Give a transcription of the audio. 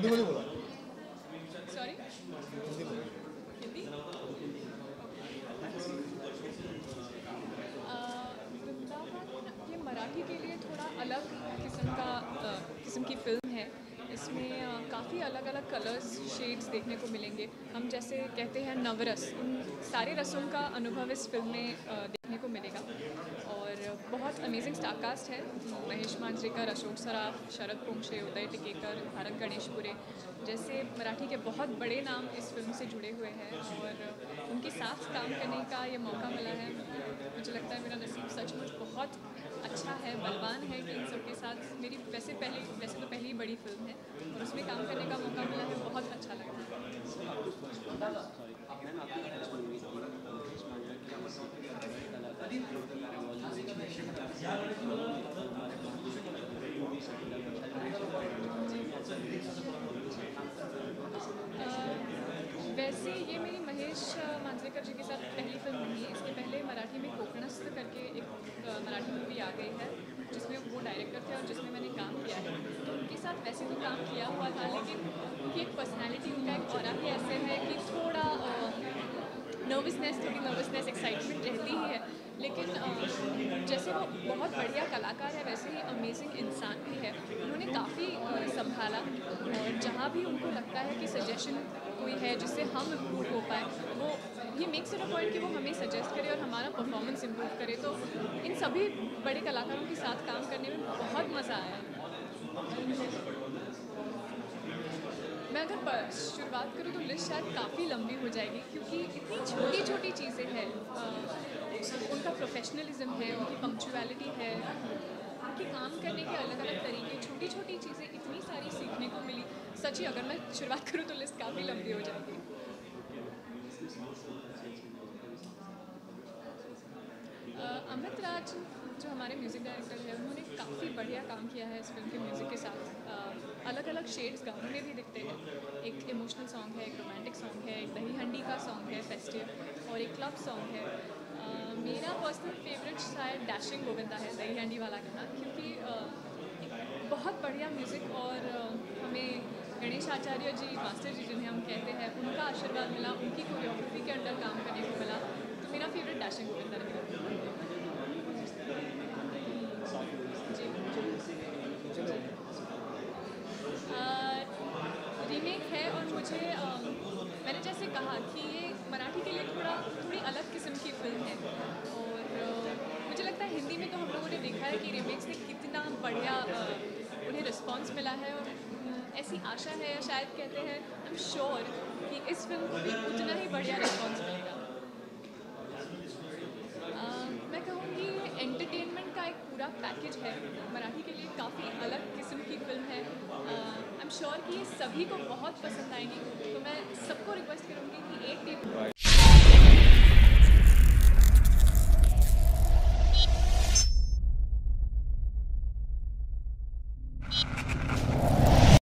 हिंदी में नहीं बोला सॉरी ये मराठी के लिए थोड़ा अलग किस्म का किस्म की फ़िल्म है। इसमें काफ़ी अलग अलग कलर्स शेड्स देखने को मिलेंगे। हम जैसे कहते हैं नवरस उन सारे रसों का अनुभव इस फ़िल्म में देखने को मिलेगा। बहुत अमेजिंग स्टारकास्ट है। महेश मांजरेकर, अशोक सराफ, शरद पोंक्षे, उदय टिकेकर, भारत गणेशपुरे, जैसे मराठी के बहुत बड़े नाम इस फ़िल्म से जुड़े हुए हैं और उनके साथ काम करने का ये मौका मिला है। मुझे लगता है मेरा नसीब सचमुच बहुत अच्छा है, बलवान है कि इन सबके साथ मेरी वैसे पहले, वैसे तो पहली ही बड़ी फ़िल्म है और उसमें काम करने का मौका मिला है, बहुत अच्छा लगा मैम वैसे ये मेरी महेश मांजरेकर जी के साथ पहली फ़िल्म नहीं है। इसके पहले मराठी में कोकणस्थ करके एक मराठी मूवी आ गई है, जिसमें वो डायरेक्टर थे और जिसमें मैंने काम किया है। तो उनके साथ वैसे तो काम किया हुआ था, लेकिन उनकी एक पर्सनैलिटी उनका एक और ही ऐसे है कि थोड़ा नर्वसनेस थोड़ी नर्वसनेस एक्साइटमेंट रहती ही है। लेकिन जैसे वो बहुत बढ़िया कलाकार है, वैसे ही अमेजिंग इंसान भी है। उन्होंने काफ़ी संभाला और जहाँ भी उनको लगता है कि सजेशन कोई है जिससे हम इम्प्रूव हो पाए, वो ही मेक्स इट अ पॉइंट कि वो हमें सजेस्ट करे और हमारा परफॉर्मेंस इम्प्रूव करे। तो इन सभी बड़े कलाकारों के साथ काम करने में बहुत मज़ा आया। मैं अगर शुरुआत करूँ तो लिस्ट शायद काफ़ी लंबी हो जाएगी क्योंकि इतनी छोटी छोटी चीज़ें हैं। उनका प्रोफेशनलिज्म है, उनकी पंक्चुअलिटी है। उनके काम करने के अलग अलग तरीके छोटी छोटी चीज़ें इतनी सारी सीखने को मिली। सच्ची अगर मैं शुरुआत करूँ तो लिस्ट काफ़ी लंबी हो जाएगी अ, अमित राज, जो हमारे म्यूज़िक डायरेक्टर हैं, उन्होंने काफ़ी बढ़िया काम किया है इस फ़िल्म के म्यूज़िक के साथ। अलग अलग शेड्स गानों में भी दिखते हैं। एक इमोशनल सॉन्ग है, एक रोमांटिक सॉन्ग है, एक दही हंडी का सॉन्ग है फेस्टिव और एक क्लब सॉन्ग है। मेरा पर्सनल फेवरेट शायद डैशिंग गोविंदा है, दही हंडी वाला गाना, क्योंकि बहुत बढ़िया म्यूज़िक और हमें गणेश आचार्य जी, मास्टर जी जिन्हें हम कहते हैं, उनका आशीर्वाद मिला, उनकी कोरियोग्राफी के अंडर काम करने को मिला तो मेरा फेवरेट डैशिंग गोविंदा रहेगा रीमेक है और मुझे अ, मैंने जैसे कहा कि ये मराठी के लिए थोड़ा, थोड़ी अलग किस्म की फ़िल्म है। और मुझे लगता है हिंदी में तो हम लोगों ने देखा है कि रिमेक्स ने कितना बढ़िया उन्हें रिस्पॉन्स मिला है। और ऐसी आशा है शायद कहते हैं आई एम श्योर कि इस फ़िल्म को भी उतना ही बढ़िया रिस्पॉन्स मिलेगा अ, मैं कहूँगी ये एंटरटेनमेंट का एक पूरा पैकेज है। मराठी के लिए काफ़ी अलग किस्म की फ़िल्म है। आई एम श्योर कि ये सभी को बहुत पसंद आएगी। तो मैं सबको रिक्वेस्ट करूँगी कि एक टीवी